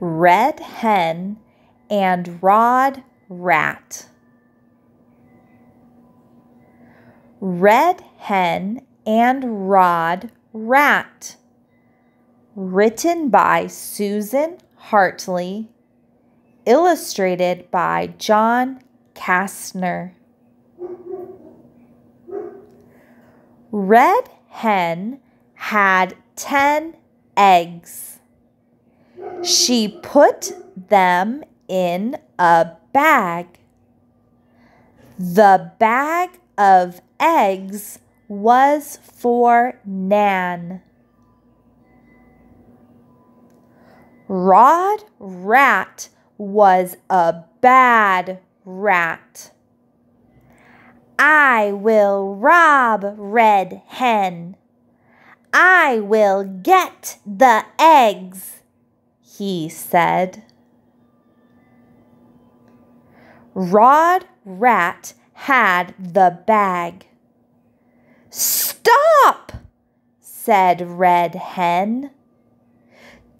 Red Hen and Rod Rat. Red Hen and Rod Rat. Written by Susan Hartley. Illustrated by John Kastner. Red Hen had 10 eggs. She put them in a bag. The bag of eggs was for Nan. Rod Rat was a bad rat. I will rob Red Hen. I will get the eggs, he said. Rod Rat had the bag. Stop, said Red Hen.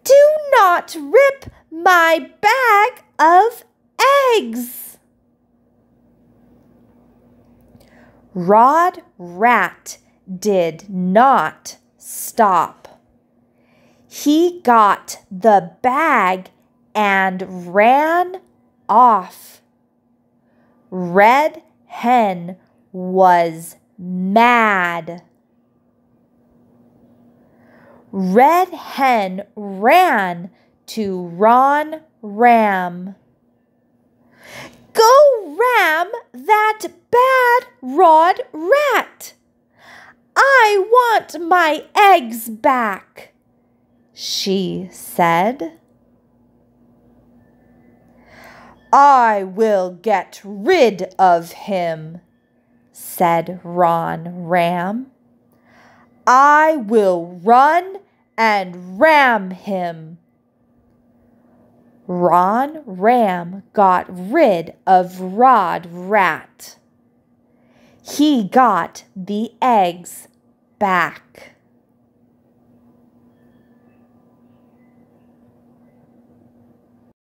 Do not rip my bag of eggs. Rod Rat did not stop. He got the bag and ran off. Red Hen was mad. Red Hen ran to Ron Ram. Go ram that bad Rod Rat! I want my eggs back, she said. I will get rid of him, said Ron Ram. I will run and ram him. Ron Ram got rid of Rod Rat. He got the eggs back.